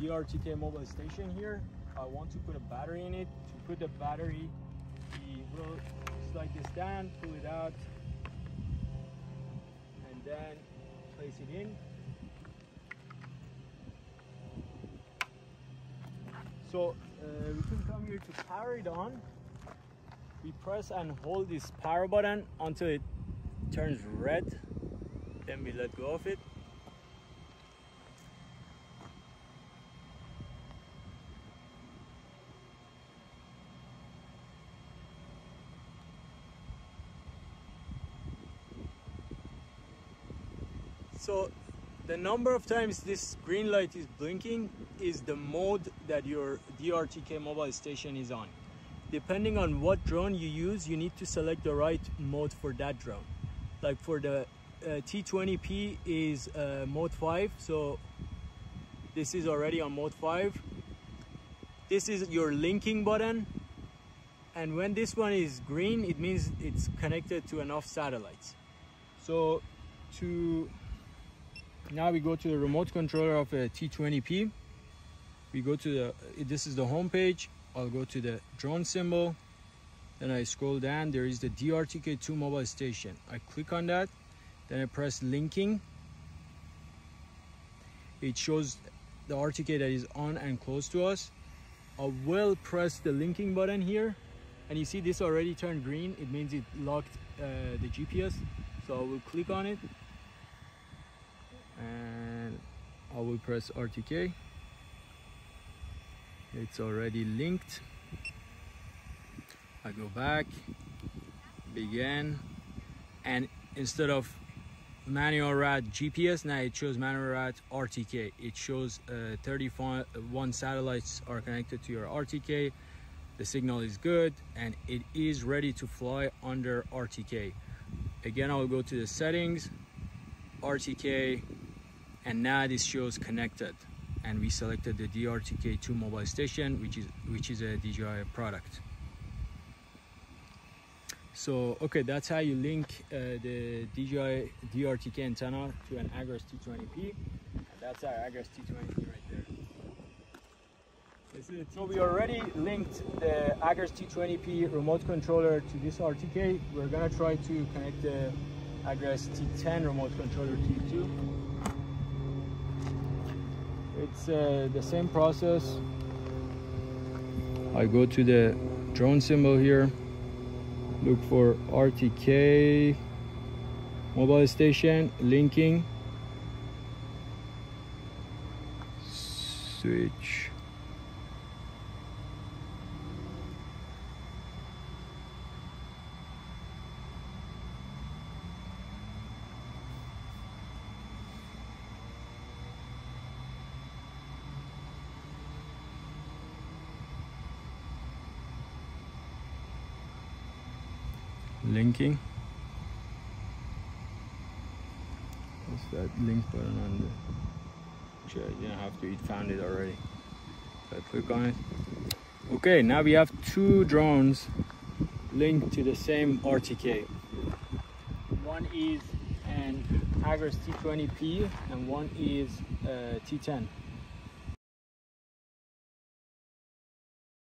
DRTK mobile station here. I want to put a battery in it. To put the battery, we will slide this down, pull it out, and then place it in. So uh, we can come here to power it on. We press and hold this power button until it turns red. Then we let go of it. So the number of times this green light is blinking is the mode that your DRTK mobile station is on. Depending on what drone you use, you need to select the right mode for that drone. Like for the uh, T20P is uh, mode 5, so this is already on mode 5. This is your linking button, and when this one is green, it means it's connected to enough satellites. So to now we go to the remote controller of a T20P. We go to the, this is the home page. I'll go to the drone symbol. Then I scroll down, there is the DRTK2 mobile station. I click on that, then I press linking. It shows the RTK that is on and close to us. I will press the linking button here and you see this already turned green. It means it locked uh, the GPS. So I will click on it and I will press RTK it's already linked. I go back begin and instead of manual route GPS now it shows manual route RTK it shows uh, 31 satellites are connected to your RTK the signal is good and it is ready to fly under RTK again I will go to the settings RTK and now this shows connected and we selected the DRTK2 mobile station which is which is a DJI product. So okay that's how you link uh, the DJI DRTK antenna to an Agras T20P and that's our Agras T20P right there. So we already linked the Agras T20P remote controller to this RTK we're gonna try to connect the Agras T10 remote controller to 2 it's uh, the same process. I go to the drone symbol here look for RTK mobile station linking switch linking? What's that link button on the you don't have to it found it already. So I click on it. Okay now we have two drones linked to the same RTK one is an Agras T20P and one is uh, T10